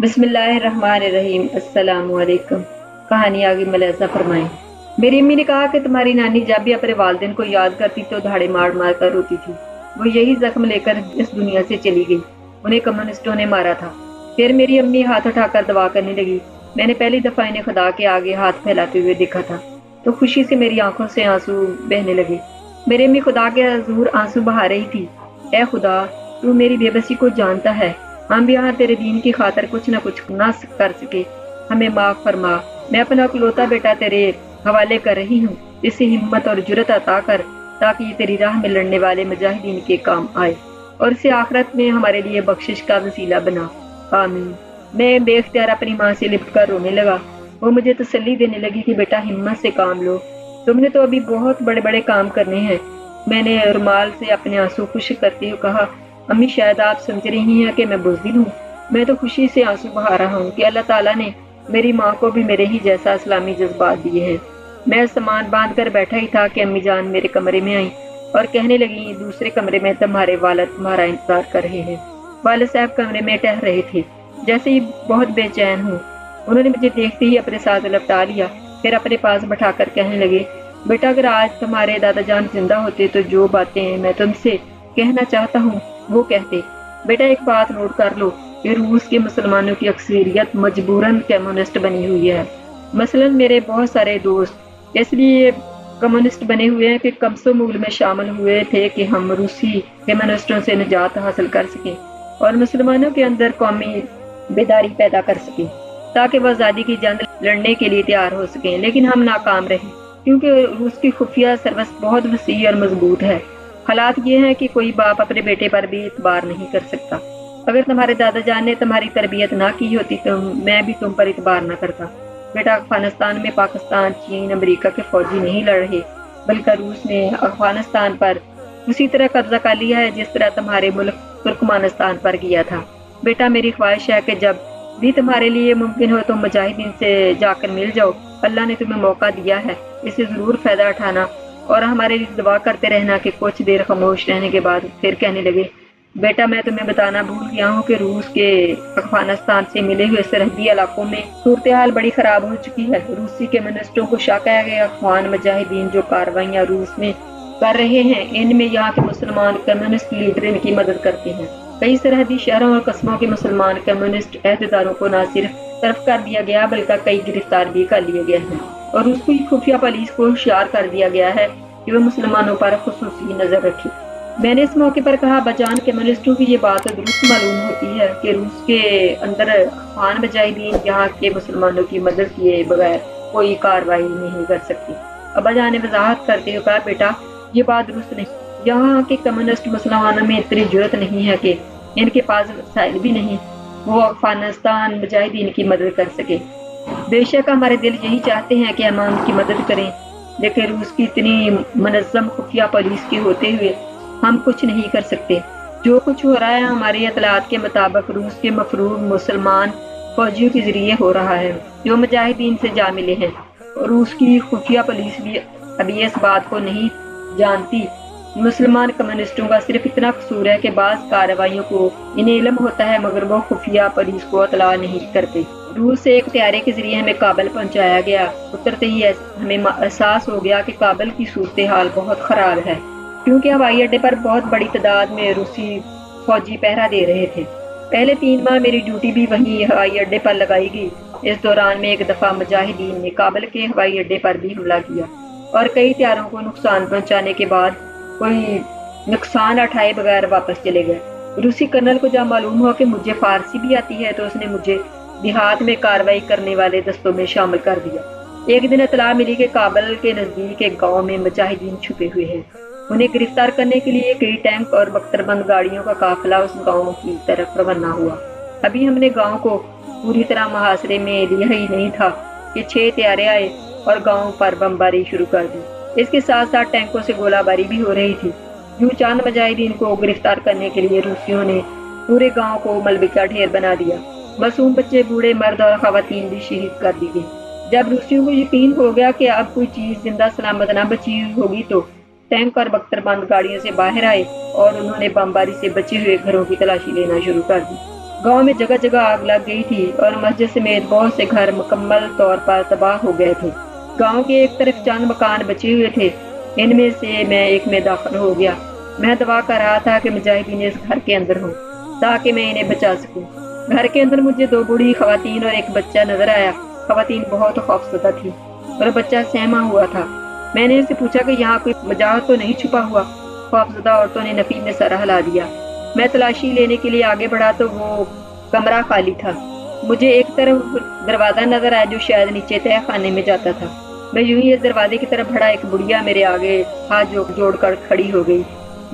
बिस्मिल्लाहिर्रहमानिर्रहीम। अस्सलाम कहानी आगे मलैसा फरमाएँ, मेरी अम्मी ने कहा कि तुम्हारी नानी जब भी अपने वालदेन को याद करती तो धाड़े मार मार कर रोती थी। वो यही जख्म लेकर इस दुनिया से चली गई। उन्हें कम्युनिस्टों ने मारा था। फिर मेरी अम्मी हाथ उठाकर दवा करने लगी। मैंने पहली दफ़ा इन्हें खुदा के आगे हाथ फैलाते हुए देखा था। तो खुशी से मेरी आँखों से आँसू बहने लगे। मेरी अम्मी खुदा के हजूर आँसू बहा रही थी। ए खुदा, तू मेरी बेबसी को जानता है। हम यहाँ तेरे दीन की खातर कुछ न कुछ ना कर सके। हमें माफ़ फरमा। मैं अपना अकलौता बेटा तेरे हवाले कर रही हूँ। इसे हिम्मत और जुरत अता कर, ताकि ये तेरी राह में लड़ने वाले मुजाहिदीन के काम आए और इसे आखरत में हमारे लिए बख्शिश का वसीला बना। आमीन। मैं बेख्तियार अपनी माँ से लिपट कर रोने लगा। वो मुझे तसली देने लगी कि, बेटा, हिम्मत से काम लो। तुमने तो अभी बहुत बड़े बड़े काम करने हैं। मैंने रुमाल से अपने आँसू खुश करते हुए कहा अम्मी शायद आप समझ रही हैं कि मैं बुजदिल हूँ। मैं तो खुशी से आँसू बहा रहा हूँ कि अल्लाह ताला ने मेरी माँ को भी मेरे ही जैसा इस्लामी जज्बात दिए हैं। मैं सामान बाँध कर बैठा ही था कि अम्मी जान मेरे कमरे में आई और कहने लगी, दूसरे कमरे में तुम्हारे वालद तुम्हारा इंतज़ार कर रहे हैं। वालद साहब कमरे में टह रहे थे। जैसे ही बहुत बेचैन हूँ, उन्होंने मुझे देखते ही अपने साथ लपटा लिया। फिर अपने पास बैठाकर कहने लगे, बेटा, अगर आज तुम्हारे दादा जान ज़िंदा होते तो जो बातें मैं तुमसे कहना चाहता हूँ वो कहते, बेटा, एक बात नोट कर लो। कि रूस के मुसलमानों की अक्सरियत मजबूरन कम्युनिस्ट बनी हुई है। मसलन मेरे बहुत सारे दोस्त, इसलिए कम्युनिस्ट बने हुए हैं कि कमसो मूल में शामिल हुए थे कि हम रूसी कम्युनिस्टों से निजात हासिल कर सकें और मुसलमानों के अंदर कौमी बेदारी पैदा कर सकें, ताकि वह आज़ादी की जंग लड़ने के लिए तैयार हो सकें। लेकिन हम नाकाम रहे, क्योंकि रूस की खुफिया सर्वस बहुत वसी और मज़बूत है। हालात ये हैं कि कोई बाप अपने बेटे पर भी इतबार नहीं कर सकता। अगर तुम्हारे दादा जान ने तुम्हारी तरबियत ना की होती तो मैं भी तुम पर इतबार ना करता। बेटा, अफ़गानिस्तान में पाकिस्तान, चीन, अमेरिका के फौजी नहीं लड़ रहे, बल्कि रूस ने अफ़गानिस्तान पर उसी तरह कब्जा कर लिया है जिस तरह तुम्हारे मुल्क तुर्कमानिस्तान पर किया था। बेटा, मेरी ख्वाहिश है कि जब भी तुम्हारे लिए मुमकिन हो तो मुजाहिदीन से जाकर मिल जाओ। अल्लाह ने तुम्हें मौका दिया है। इसे ज़रूर फ़ायदा उठाना। और हमारे लिए दुआ करते रहना कि कुछ देर खामोश रहने के बाद फिर कहने लगे, बेटा, मैं तुम्हें बताना भूल गया हूँ कि रूस के अफ़गानिस्तान से मिले हुए सरहदी इलाकों में सूरत हाल बड़ी खराब हो चुकी है। रूसी के मिनिस्टरों को शाका है कि अफगान मुजाहिदीन जो कार्रवाइयाँ रूस में कर रहे हैं, इनमें यहाँ के मुसलमान कम्युनिस्ट लीडर इनकी मदद करते हैं। कई सरहदी शहरों और कस्बों के मुसलमान कम्युनिस्ट अहदेदारों को न सिर्फ़ तरफ़ कर दिया गया, बल्कि कई गिरफ़्तार भी कर लिए गए हैं। और उसकी खुफिया पुलिस को होशियार कर दिया गया है कि वह मुसलमानों पर खसूसी नज़र रखे। मैंने इस मौके पर कहा, बजान कम्युनिस्टों की ये बात दुरुस्त मालूम होती है कि रूस के अंदर खान मुजाहिदीन यहाँ के मुसलमानों की मदद किए बगैर कोई कार्रवाई नहीं कर सकती। अब्बा ने वजाहत करते हुए कहा, बेटा, ये बात दुरुस्त नहीं। यहाँ के कम्युनिस्ट मुसलमानों में इतनी ज़रूरत नहीं है कि इनके पास वसाइल भी नहीं, वो अफ़गानिस्तान मुजाहिदीन की मदद कर सके। बेशक हमारे दिल यही चाहते हैं कि हम उनकी मदद करें। लेकिन रूस की इतनी मनज़म खुफिया पुलिस के होते हुए हम कुछ नहीं कर सकते। जो कुछ हो रहा है हमारी अतलात के मुताबिक रूस के मफरूब मुसलमान फौजियों के ज़रिए हो रहा है। जो मुजाहिदीन से जा मिले हैं। रूस की खुफिया पुलिस भी अभी इस बात को नहीं जानती। मुसलमान कम्युनिस्टों का सिर्फ़ इतना कसूर है कि बाज कार्रवाइयों को इन्हें इलम होता है, मगर वो खुफिया पुलिस को अतला नहीं करते। रूस से एक त्यारे के ज़रिए हमें काबल पहुँचाया गया। उतरते ही हमें एहसास हो गया कि काबल की सूरत हाल बहुत ख़राब है, क्योंकि हवाई अड्डे पर बहुत बड़ी तादाद में रूसी फौजी पहरा दे रहे थे। पहले तीन माह मेरी ड्यूटी भी वहीं हवाई अड्डे पर लगाई गई। इस दौरान में एक दफ़ा मुजाहिदीन ने काबल के हवाई अड्डे पर भी हमला किया और कई त्यारों को नुकसान पहुँचाने के बाद कोई नुकसान उठाए बगैर वापस चले गए। रूसी कर्नल को जब मालूम हुआ कि मुझे फारसी भी आती है तो उसने मुझे देहात में कार्रवाई करने वाले दस्तों में शामिल कर दिया। एक दिन इतला मिली कि काबल के नज़दीक एक गाँव में मुजाहिदीन छुपे हुए हैं। उन्हें गिरफ़्तार करने के लिए कई टैंक और बख्तरबंद गाड़ियों का काफिला उस गाँव की तरफ़ रवाना हुआ। अभी हमने गाँव को पूरी तरह मुहासरे में लिया ही नहीं था कि छह त्यारे आए और गाँव पर बमबारी शुरू कर दी। इसके साथ साथ टैंकों से गोलाबारी भी हो रही थी। यूँ चाँद मुजाहिदीन को गिरफ़्तार करने के लिए रूसियों ने पूरे गाँव को मलबे का ढेर बना दिया। मासूम बच्चे, बूढ़े मर्द और खातन भी शहीद कर दी गई। जब रूसियों को यकीन हो गया कि अब कोई चीज़ ज़िंदा सलामत न बची होगी तो टैंक और बख्तरबंद गाड़ियों से बाहर आए और उन्होंने बमबारी से बचे हुए घरों की तलाशी लेना शुरू कर दी। गाँव में जगह जगह आग लग गई थी और मस्जिद समेत बहुत से घर मुकम्मल तौर पर तबाह हो गए थे। गाँव के एक तरफ़ चंद मकान बचे हुए थे। इनमें से मैं एक में दाखिल हो गया। मैं दवा कर रहा था कि मुजाहिदीन इस घर के अंदर हो, ताकि मैं इन्हें बचा सकूँ। घर के अंदर मुझे दो बूढ़ी खातन और एक बच्चा नज़र आया। खातन बहुत खौफसदा थी और बच्चा सहमा हुआ था। मैंने इनसे पूछा कि यहाँ कोई मज़ाक तो नहीं छुपा हुआ? खौफजदा औरतों ने नफी में सर हिला दिया। मैं तलाशी लेने के लिए आगे बढ़ा तो वो कमरा खाली था। मुझे एक तरफ़ दरवाज़ा नज़र आया जो शायद नीचे तय खाने में जाता था। मैं यूँ ही इस दरवाजे की तरफ़ बढ़ा, एक बुढ़िया मेरे आगे हाथ जो जोड़ कर खड़ी हो गई।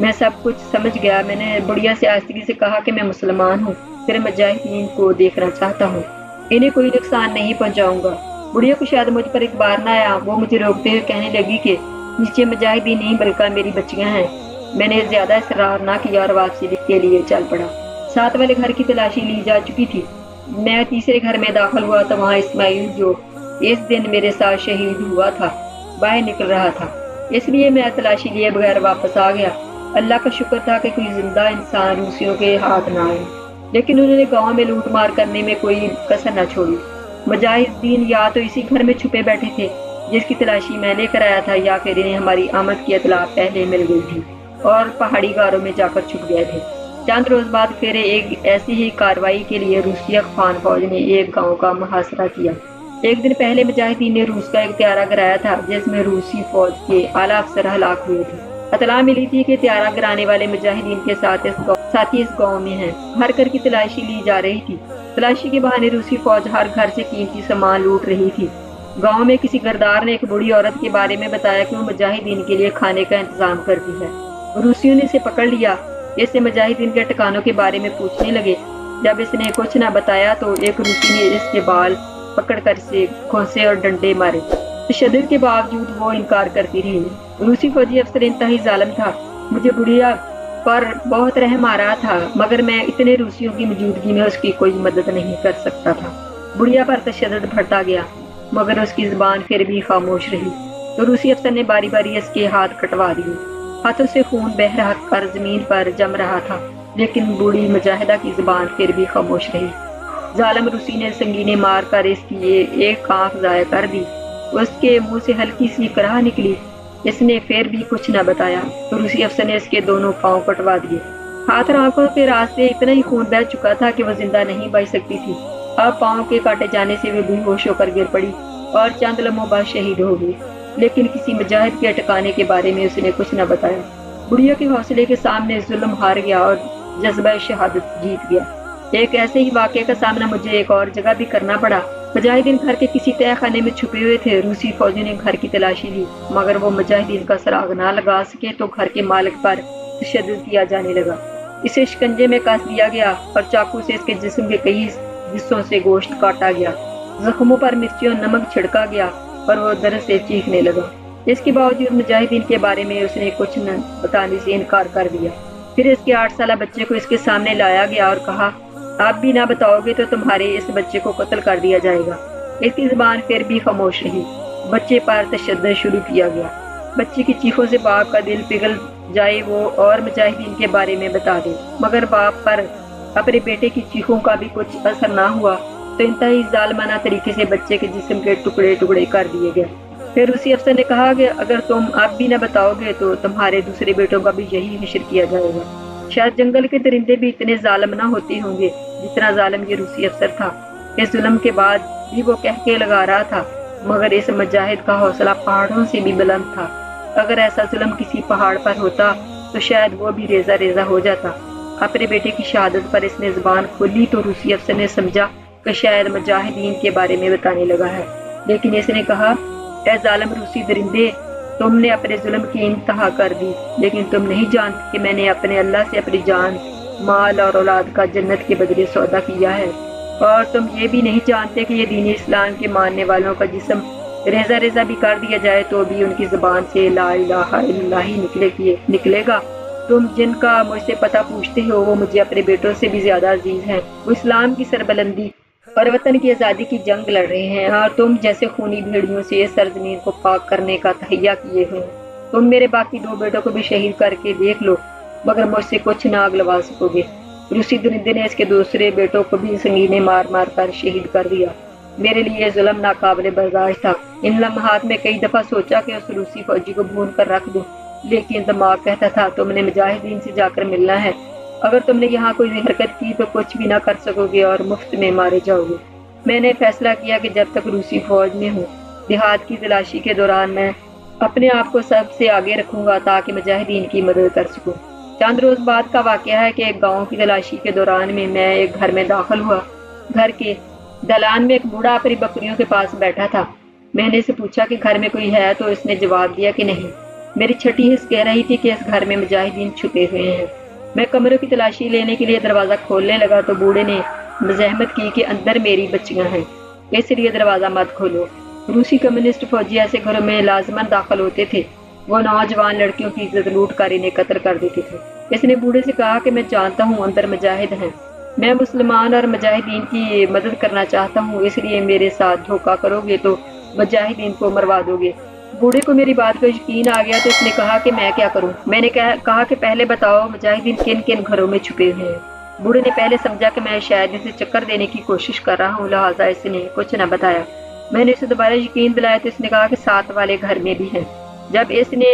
मैं सब कुछ समझ गया। मैंने बुढ़िया से आस्तिकी से कहा कि मैं मुसलमान हूँ। फिर मुजाहिदीन को देखना चाहता हूँ। इन्हें कोई नुकसान नहीं पहुँचाऊँगा। बुढ़िया को शायद मुझ पर एक बार ना आया, वो मुझे रोकते हुए कहने लगी कि, नीचे मुजाहिदीन नहीं, बल्कि मेरी बच्चियाँ हैं। मैंने ज़्यादा इसरार ना किया और वापसी के लिए चल पड़ा। साथ वाले घर की तलाशी ली जा चुकी थी। मैं तीसरे घर में दाखिल हुआ तो वहाँ इस्माइल जो इस दिन मेरे साथ शहीद हुआ था, बाहर निकल रहा था। इसलिए मैं तलाशी लिए बगैर वापस आ गया। अल्लाह का शुक्र था कि कोई ज़िंदा इंसान रूसियों के हाथ ना आए। लेकिन उन्होंने गाँव में लूट मार करने में कोई कसर न छोड़ी। मुजाहिदीन या तो इसी घर में छुपे बैठे थे, जिसकी तलाशी मैं लेकर आया था, या फिर इन्हें हमारी आमद की इतला पहले मिल गई थी और पहाड़ी गारों में जाकर छुप गए थे। चंद रोज बाद फिर एक ऐसी ही कार्रवाई के लिए रूसी अफगान फौज ने एक गाँव का मुहासरा किया। एक दिन पहले मुजाहिदीन ने रूस का एक त्यारा गिराया था, जिसमें रूसी फौज के आला अफसर हलाक हुए थे। अतला मिली थी कि त्यारा गिराने वाले मुजाहिदीन के साथ इस साथी इस गाँव में हैं। हर घर की तलाशी ली जा रही थी। तलाशी के बहाने रूसी फौज हर घर से कीमती सामान लूट रही थी। गाँव में किसी गरदार ने एक बूढ़ी औरत के बारे में बताया कि वो मुजाहिदीन के लिए खाने का इंतज़ाम करती है। रूसियों ने इसे पकड़ लिया। इससे मुजाहिदीन के ठिकानों के बारे में पूछने लगे। जब इसने कुछ न बताया तो एक रूसी ने इसके बाल पकड़ कर इसे खोसे और डंडे मारे। तशद के बावजूद वो इनकार करती रही। रूसी फौजी अफसर इंतहा जालम था। मुझे बुढ़िया पर बहुत रहम आ रहा था, मगर मैं इतने रूसियों की मौजूदगी में उसकी कोई मदद नहीं कर सकता था। बुढ़िया पर तशद बढ़ता गया, मगर उसकी ज़ुबान फिर भी खामोश रही। तो रूसी अफसर ने बारी बारी इसके हाथ कटवा दिए। हाथों से खून बह रहा कर ज़मीन पर जम रहा था, लेकिन बूढ़ी मुजाहिदा की ज़ुबान फिर भी खामोश रही। जालम रूसी ने संगीने मार कर इसकी एक आँख जाया कर दी। उसके मुँह से हल्की सी कराह निकली इसने फिर भी कुछ न बताया रूसी अफसर ने इसके दोनों पाँव कटवा दिए। हाथ और आँखों के रास्ते इतना ही खून बह चुका था कि वह ज़िंदा नहीं बच सकती थी। अब पाँव के काटे जाने से वे बेहोश होकर गिर पड़ी, और चंद लम्हों बाद शहीद हो गई लेकिन किसी मुजाहिद के अटकाने के बारे में उसने कुछ न बताया। बुढ़िया के हौसले के सामने जुल्म हार गया और जज्बा शहादत जीत गया। एक ऐसे ही वाक्य का सामना मुझे एक और जगह भी करना पड़ा। मुजाहिदीन घर के किसी तय खाने में छुपे हुए थे। रूसी फौजी ने घर की तलाशी ली। मगर वो मुजाहिदीन का सराग ना लगा सके तो घर के मालिक पर तशद किया जाने लगा। इसे शिकंजे में कस दिया गया और चाकू से इसके जिस्म के कई हिस्सों से गोश्त काटा गया। जख्मों पर मिर्चियों नमक छिड़का गया और वो दर से चीखने लगा। इसके बावजूद मुजाहिदीन के बारे में उसने कुछ न बताने से इनकार कर दिया। फिर इसके आठ साल बच्चे को इसके सामने लाया गया और कहा आप भी ना बताओगे तो तुम्हारे इस बच्चे को कत्ल कर दिया जाएगा। इसकी जबान फिर भी खामोश रही बच्चे पर तशद शुरू किया गया। बच्चे की चीखों से बाप का दिल पिघल जाए वो और मुजाहिदीन के बारे में बता दे। मगर बाप पर अपने बेटे की चीखों का भी कुछ असर ना हुआ तो इंतहा जालमाना तरीके से बच्चे के जिस्म के टुकड़े टुकड़े कर दिए गए। फिर उसी अफसर ने कहा कि अगर तुम अब भी ना बताओगे तो तुम्हारे दूसरे बेटों का भी यही नशर किया जाएगा। शायद जंगल के दरिंदे भी इतने जालम ना होते होंगे। जितना जालम ये रूसी अफसर था। इस जुल्म के बाद भी वो कह के लगा रहा था, मगर इस मुजाहिद का हौसला पहाड़ों से भी बुलंद था। अगर ऐसा जुल्म किसी पहाड़ पर होता तो शायद वो भी रेजा रेजा हो जाता। अपने बेटे की शहादत पर इसने ज़ुबान खोली तो रूसी अफसर ने समझा कि शायद मुजाहिदीन के बारे में बताने लगा है। लेकिन इसने कहा जालम रूसी दरिंदे, तुमने अपने जुल्म की इंतहा कर दी, लेकिन तुम नहीं जानते कि मैंने अपने अल्लाह से अपनी जान माल और औलाद का जन्नत के बदले सौदा किया है। और तुम ये भी नहीं जानते कि ये दीन इस्लाम के मानने वालों का जिसम रेजा रेजा भी कर दिया जाए तो भी उनकी ज़ुबान से ला ही निकले निकलेगा। तुम जिनका मुझसे पता पूछते हो, वो मुझे अपने बेटों से भी ज़्यादा अज़ीज़ हैं। वो इस्लाम की सरबलंदी और वतन की आज़ादी की जंग लड़ रहे हैं और तुम जैसे खूनी भेड़ियों से सरजमीन को पाक करने का तहैया किए हुए तुम मेरे बाकी दो बेटों को भी शहीद करके देख लो। मगर मुझसे कुछ ना लगा सकोगे। रूसी दरिंदे ने इसके दूसरे बेटों को भी संगीने मार मार कर शहीद कर दिया। मेरे लिए जुलम नाकाबले बर्दाश्त था। इन लम्हात में कई दफ़ा सोचा कि उस रूसी फौजी को भून कर रख दूँ। लेकिन दिमाग कहता था, तुमने मुजाहिदीन से जाकर मिलना है। अगर तुमने यहाँ कोई हरकत की तो कुछ भी ना कर सकोगे और मुफ़्त में मारे जाओगे। मैंने फैसला किया कि जब तक रूसी फौज में हूँ, देहात की तलाशी के दौरान मैं अपने आप को सबसे आगे रखूँगा ताकि मुजाहिदीन की मदद कर सकूँ। चंद रोज बाद का वाक़ है कि एक गाँव की तलाशी के दौरान में मैं एक घर में दाखिल हुआ। घर के दलान में एक बूढ़ा अपनी बकरियों के पास बैठा था। मैंने इसे पूछा कि घर में कोई है तो इसने जवाब दिया कि नहीं। मेरी छठी हिस्स कह रही थी कि इस घर में मुजाहिदीन छुपे हुए हैं। मैं कमरों की तलाशी लेने के लिए दरवाज़ा खोलने लगा तो बूढ़े ने मजहमत की कि अंदर मेरी बच्चियाँ हैं। इसलिए दरवाज़ा मत खोलो। रूसी कम्युनिस्ट फौजी ऐसे घरों में लाजमन दाखिल होते थे। वो नौजवान लड़कियों की इज़्ज़त लूट कर इन्हें कत्ल कर देते थे। इसने बूढ़े से कहा कि मैं जानता हूँ अंदर मुजाहिद हैं। मैं मुसलमान और मुजाहिदीन की मदद करना चाहता हूँ इसलिए मेरे साथ धोखा करोगे तो मुजाहिदीन को मरवा दोगे। बूढ़े को मेरी बात का यकीन आ गया तो उसने कहा कि मैं क्या करूँ? मैंने कह, कहा कि पहले बताओ मुजाहिदीन किन किन घरों में छुपे हुए हैं। बूढ़े ने पहले समझा कि मैं शायद इसे चक्कर देने की कोशिश कर रहा हूँ लिहाजा इसने कुछ न बताया। मैंने इसे दोबारा यकीन दिलाया तो इसने कहा कि साथ वाले घर में भी है। जब इसने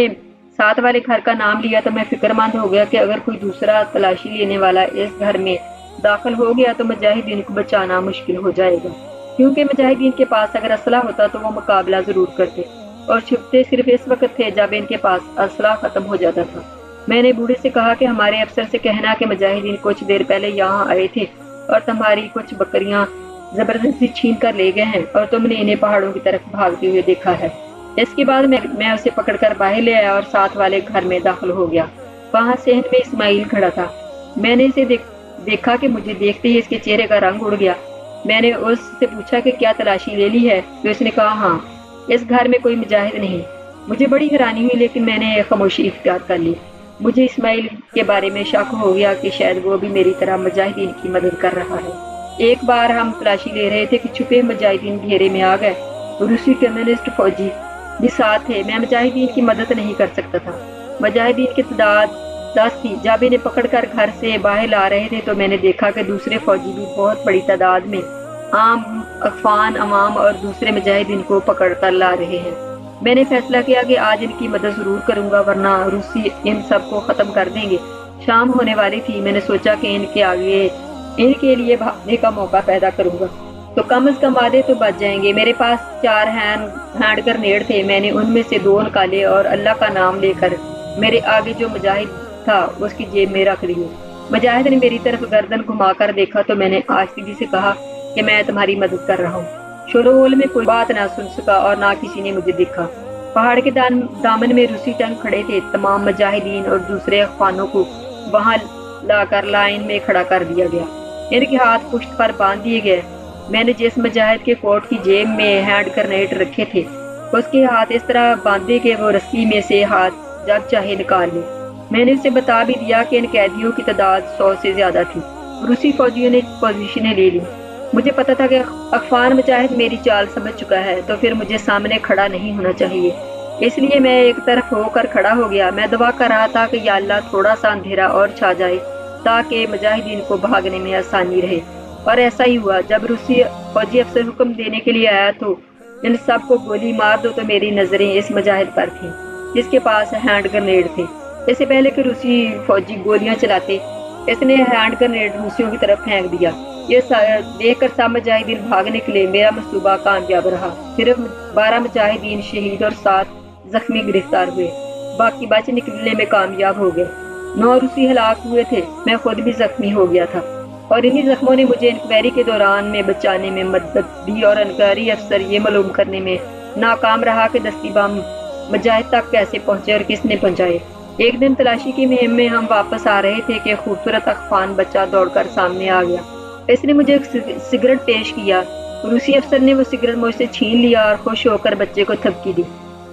साथ वाले घर का नाम लिया तो मैं फिक्रमंद हो गया कि अगर कोई दूसरा तलाशी लेने वाला इस घर में दाखिल हो गया तो मुजाहिदीन को बचाना मुश्किल हो जाएगा। क्योंकि मुजाहिदीन के पास अगर असला होता तो वो मुकाबला ज़रूर करते। और छुपते सिर्फ़ इस वक्त थे जब इनके पास असला खत्म हो जाता था। मैंने बूढ़े से कहा कि हमारे अफसर से कहना कि मुजाहिदीन कुछ देर पहले यहाँ आए थे और तुम्हारी कुछ बकरियाँ ज़बरदस्ती छीन कर ले गए हैं और तुमने इन्हें पहाड़ों की तरफ़ भागते हुए देखा है। इसके बाद मैं मैं उसे पकड़कर बाहर ले आया और साथ वाले घर में दाखिल हो गया। वहाँ सहन में इस्माइल खड़ा था। मैंने इसे देख, देखा कि मुझे देखते ही इसके चेहरे का रंग उड़ गया। मैंने उससे पूछा कि क्या तलाशी ले ली है? तो इसने कहा हाँ इस घर में कोई मुजाहिद नहीं। मुझे बड़ी हैरानी हुई लेकिन मैंने खामोशी इख्तियार कर ली। मुझे इस्माइल के बारे में शक हो गया कि शायद वो भी मेरी तरह मुजाहिदीन की मदद कर रहा है। एक बार हम तलाशी ले रहे थे कि छुपे मुजाहिदीन घेरे में आ गए रूसी कम्युनिस्ट फौजी भी साथ थे मैं मुजाहिदीन की मदद नहीं कर सकता था। मुजाहिदीन की तादाद दस थी जब इन्हें पकड़कर घर से बाहर ला रहे थे तो मैंने देखा कि दूसरे फौजी भी बहुत बड़ी तादाद में आम, अफान अवाम और दूसरे मुजाहिदीन को पकड़ कर ला रहे हैं। मैंने फैसला किया कि आज इनकी मदद ज़रूर करूँगा, वरना रूसी इन सबको खत्म कर देंगे। शाम होने वाली थी। मैंने सोचा कि इनके आगे इनके लिए भागने का मौका पैदा करूँगा। तो कम अज कम आधे तो बच जाएँगे। मेरे पास चार हैंड हैंड ग्रेनेड थे। मैंने उनमें से दो निकाले और अल्लाह का नाम लेकर मेरे आगे जो मुजाहिद था उसकी जेब में रख दिए। मुजाहिद ने मेरी तरफ़ गर्दन घुमाकर देखा तो मैंने आस्तिकी से कहा कि मैं तुम्हारी मदद कर रहा हूँ। शोरोल में कोई बात ना सुन सका और ना किसी ने मुझे देखा। पहाड़ के दान, दामन में रूसी टंग खड़े थे। तमाम मुजाहिदीन और दूसरे अफवानों को वहाँ लाकर लाइन में खड़ा कर दिया गया। इनके हाथ पुष्ट पर बाँध दिए गए। मैंने जिस मुजाहिद के कोट की जेब में हैंड ग्रेनेड रखे थे, उसके हाथ इस तरह बांधे के वो रस्सी में से हाथ जब चाहे निकाल ले। मैंने उसे बता भी दिया कि इन कैदियों की तादाद सौ से ज़्यादा थी रूसी फौजियों ने पोजीशनें ले ली। मुझे पता था कि अफान मुजाहिद मेरी चाल समझ चुका है तो फिर मुझे सामने खड़ा नहीं होना चाहिए। इसलिए मैं एक तरफ़ होकर खड़ा हो गया। मैं दुआ कर रहा था कि या अल्लाह थोड़ा सा अंधेरा और छा जाए, ताकि मुजाहिदीन को भागने में आसानी रहे। और ऐसा ही हुआ। जब रूसी फौजी अफसर हुक्म देने के लिए आया तो इन सबको गोली मार दो तो मेरी नज़रें इस मुजाहिद पर थी, जिसके पास हैंड ग्रेनेड थे। इससे पहले कि रूसी फौजी गोलियाँ चलाते, इसने हैंड ग्रेनेड रूसियों की तरफ़ फेंक दिया। ये देख कर सब मुजाहिदीन भाग निकले। मेरा मनसूबा कामयाब रहा। सिर्फ़ बारह मुजाहिदीन शहीद और सात जख्मी गिरफ़्तार हुए। बाकी बच निकलने में कामयाब हो गए। नौ रूसी हलाक हुए थे। मैं खुद भी जख्मी हो गया था। और इन्हीं जख्मों ने मुझे इंक्वायरी के दौरान में बचाने में मदद दी और अनकारी अफसर ये मालूम करने में नाकाम रहा कि दस्ती बम मुजाहिद तक कैसे पहुँचे और किसने पहुँचाए। एक दिन तलाशी की मुहिम में हम वापस आ रहे थे कि खूबसूरत अखफान बच्चा दौड़कर सामने आ गया। इसने मुझे एक सिगरेट पेश किया। रूसी अफसर ने वो सिगरेट मुझसे छीन लिया और खुश होकर बच्चे को थपकी दी।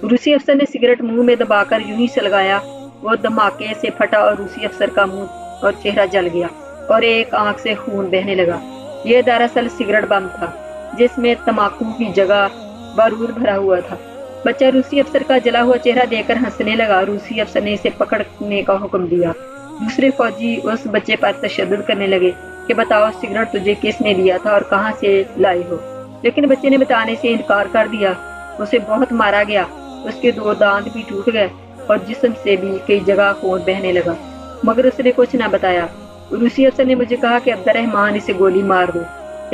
रूसी अफसर ने सिगरेट मुँह में दबाकर यूँ ही से लगाया वो धमाके से फटा और रूसी अफसर का मुँह और चेहरा जल गया। और एक आँख से खून बहने लगा। यह दरअसल सिगरेट बम था, जिसमें तमाकू की जगह बारूद भरा हुआ था। बच्चा रूसी अफसर का जला हुआ चेहरा देखकर हंसने लगा। रूसी अफसर ने इसे पकड़ने का हुक्म दिया। दूसरे फौजी उस बच्चे पर तशद करने लगे कि बताओ, सिगरेट तुझे किसने दिया था और कहाँ से लाई हो? लेकिन बच्चे ने बताने से इनकार कर दिया। उसे बहुत मारा गया। उसके दो दांत भी टूट गए और जिसम से भी कई जगह खून बहने लगा। मगर उसने कुछ ना बताया। रूसी अफसर ने मुझे कहा कि अब्दुलरहमान इसे गोली मार दो।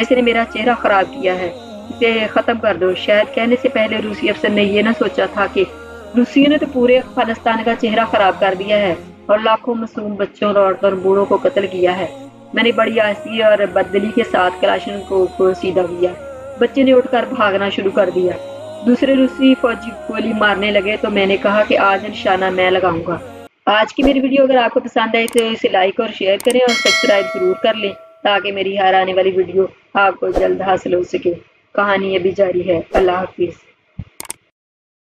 इसने मेरा चेहरा खराब किया है, इसे खत्म कर दो। शायद कहने से पहले रूसी अफसर ने यह ना सोचा था कि रूसियों ने तो पूरे अफ़गानिस्तान का चेहरा खराब कर दिया है और लाखों मासूम बच्चों और औरतों और बूढ़ों को कत्ल किया है। मैंने बड़ी आस्ती और बदली के साथ कलाशन को सीधा किया। बच्चे ने उठकर भागना शुरू कर दिया। दूसरे रूसी फौजी गोली मारने लगे तो मैंने कहा कि आज निशाना मैं लगाऊँगा। आज की मेरी वीडियो अगर आपको पसंद आई तो इसे लाइक और शेयर करें और सब्सक्राइब ज़रूर कर लें, ताकि मेरी हर आने वाली वीडियो आपको जल्द हासिल हो सके। कहानी अभी जारी है। अल्लाह हाफिज़।